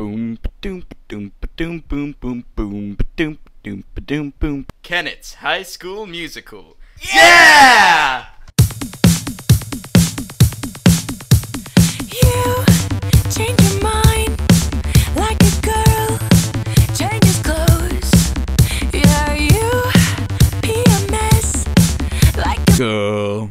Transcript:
Boom, doom, doom, doom, boom, boom, boom, doom, doom, doom, boom. Kennett's High School Musical. Yeah! You change your mind like a girl changes clothes. Yeah, you pee a mess like a Go.